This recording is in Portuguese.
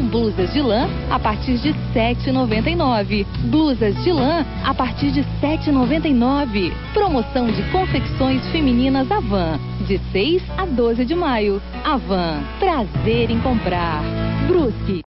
com blusas de lã a partir de 7,99. Blusas de lã a partir de 7,99. Promoção de confecções femininas Avan, de 6 a 12 de maio. Avan, prazer em comprar. Brusque.